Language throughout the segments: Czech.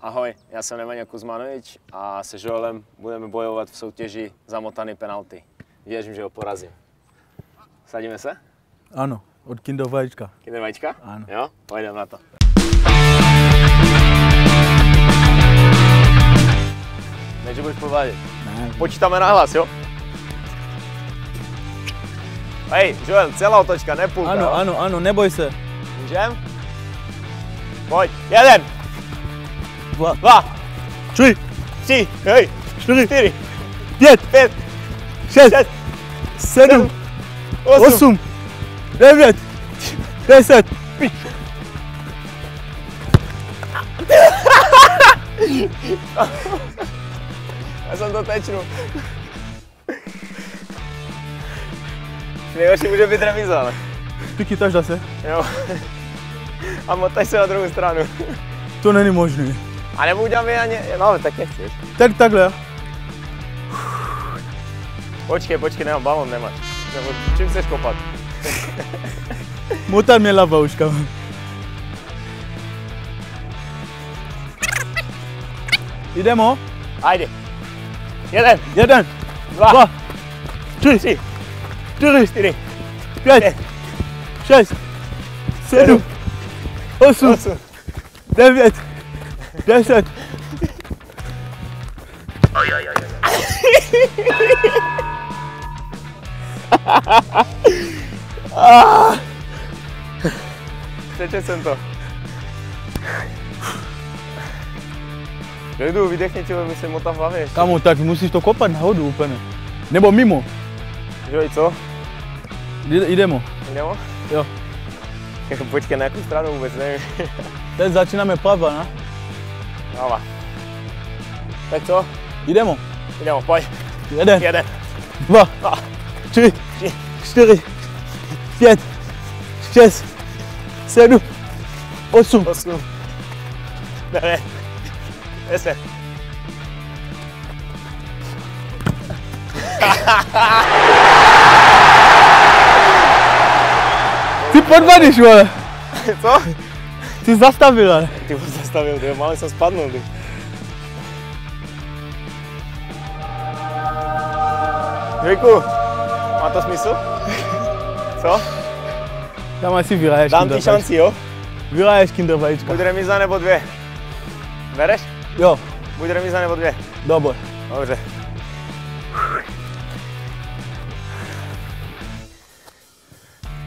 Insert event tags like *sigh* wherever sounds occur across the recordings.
Ahoj, já jsem Nemanja Kuzmanovič a se Joelem budeme bojovat v soutěži zamotaný penalty. Věřím, že ho porazím. Sadíme se? Ano, od Kinder vajíčka. Kinder vajíčka? Ano. Jo, pojdeme na to. Než budeš povádět. Ne, Počítáme na hlas, jo? Hej, Joel, celá otočka, ne půlka, ano, jo? ano, ano, neboj se. Můžem? Pojď, jeden, Dva, dva, tři, tři, hej, čtyři, čtyři, pět, pět, šest, šest, sedm, osm. osm, devět, deset. Já jsem to tečnu. Nejhorší může být remíza, ale. Ty chytáš zase? Jo. A motaj se na druhou stranu. To není možné. A nebo uděláme ani, no tak nechceš. Tak takhle. Počkej, počkej, nemám balon, nemáš. Nebo čím chceš kopat? Motar mě lava už, kam. Jdemo. Ajde. Jeden, Jeden, dva, dva, tři, tři, čtyři, čtyři, pět, pět, šest, sedm, osm, osm. devět, deset. Přečet jsem to. Jdu, vydechni ti, mi se motá v hlavě ještě. Kamo, tak musíš to kopat nahoru úplně. Nebo mimo. Jo, i co? Jde- Jdemo. Jdemo? Jo. *laughs* Počkej, na jakou stranu vůbec nevím. Teď začínáme plavat, ne? Hlava. Tak co? Jdemo. Jdemo, pojď. Jeden, Jeden, dva, tři, čtyři, pět, šest, sedm, osm. osm, devět, deset. Ty podvadíš, vole. Co? Ty zastavil, ale. Ty už zastavil, ty malý jsem spadnul, ty. Jojku, má to smysl? *laughs* Co? Tam asi vyraješ Dám ti šanci, jo? Vyraješ kinder vajíčka. Buď remíza nebo dvě. Bereš? Jo, Buď remíza nebo dvě. dobře. Dobře.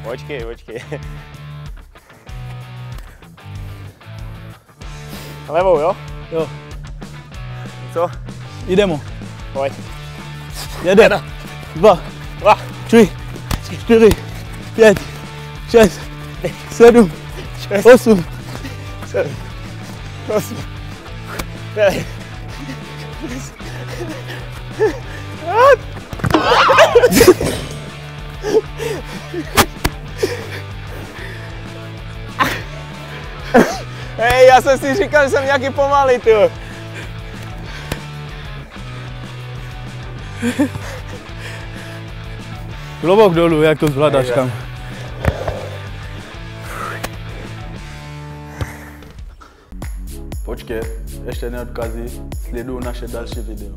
Počkej, počkej. Levou, jo? Jo, Co? jdemo. Pojď. Jeden, dva, Dva, tři, čtyři, pět, šest, sedm, šest, osm, sedm, osm, devět. Hej, já jsem si říkal, že jsem nějaký pomalý, tu. Klobok dolů, jak to zvládáš tam. Počkej, ještě neodkazí, sleduj naše další video.